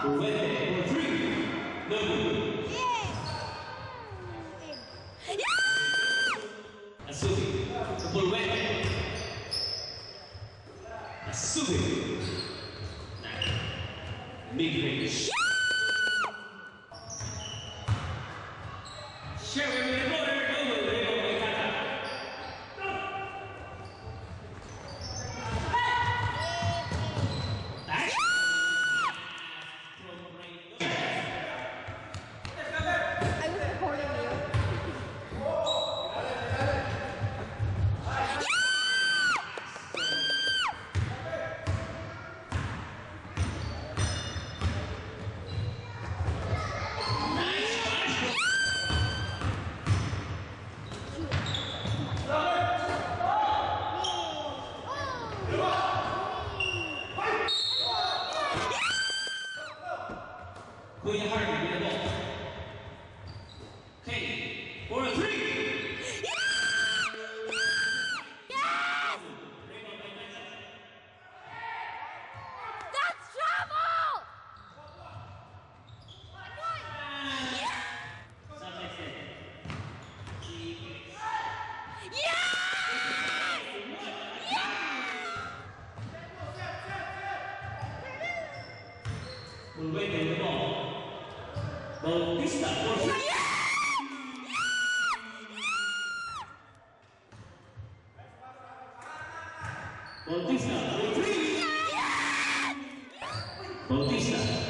Three. Nobu. Asubi. Pulwete. Asubi. Mid range. Kuya Harvey with the ball. Okay, for a three. That's trouble! Subject said. Pulvete with the ball. Bautista three. Bautista three. Bautista.